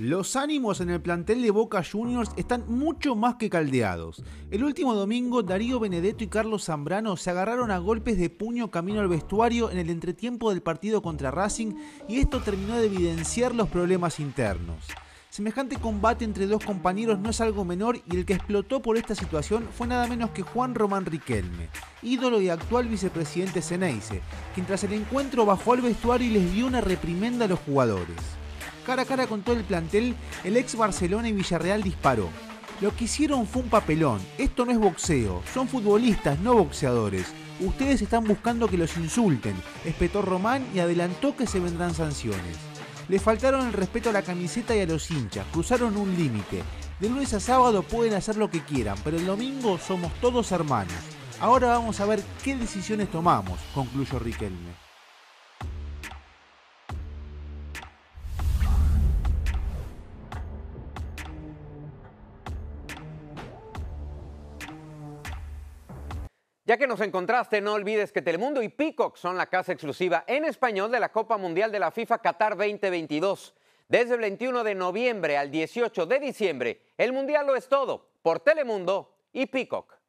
Los ánimos en el plantel de Boca Juniors están mucho más que caldeados. El último domingo, Darío Benedetto y Carlos Zambrano se agarraron a golpes de puño camino al vestuario en el entretiempo del partido contra Racing y esto terminó de evidenciar los problemas internos. Semejante combate entre dos compañeros no es algo menor y el que explotó por esta situación fue nada menos que Juan Román Riquelme, ídolo y actual vicepresidente Ceneice, quien tras el encuentro bajó al vestuario y les dio una reprimenda a los jugadores. Cara a cara con todo el plantel, el ex Barcelona y Villarreal disparó. Lo que hicieron fue un papelón. Esto no es boxeo. Son futbolistas, no boxeadores. Ustedes están buscando que los insulten, espetó Román y adelantó que se vendrán sanciones. Le faltaron el respeto a la camiseta y a los hinchas, cruzaron un límite. De lunes a sábado pueden hacer lo que quieran, pero el domingo somos todos hermanos. Ahora vamos a ver qué decisiones tomamos, concluyó Riquelme. Ya que nos encontraste, no olvides que Telemundo y Peacock son la casa exclusiva en español de la Copa Mundial de la FIFA Qatar 2022. Desde el 21 de noviembre al 18 de diciembre, el Mundial lo es todo por Telemundo y Peacock.